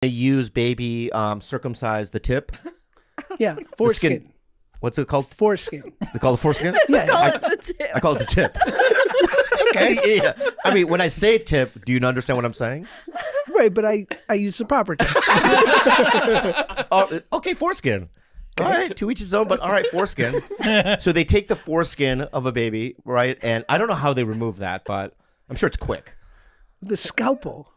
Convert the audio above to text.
they use baby um, circumcise the tip. Yeah, foreskin. What's it called? Foreskin. They call it foreskin. Yeah, Call I- it the tip. I call it the tip. okay. Yeah. I mean, when I say tip, do you understand what I'm saying? right. But I I use the proper term. uh, oh, okay, foreskin. All right, to each his own, but all right, foreskin. so they take the foreskin of a baby, right? And I don't know how they remove that, but I'm sure it's quick. the scalpel.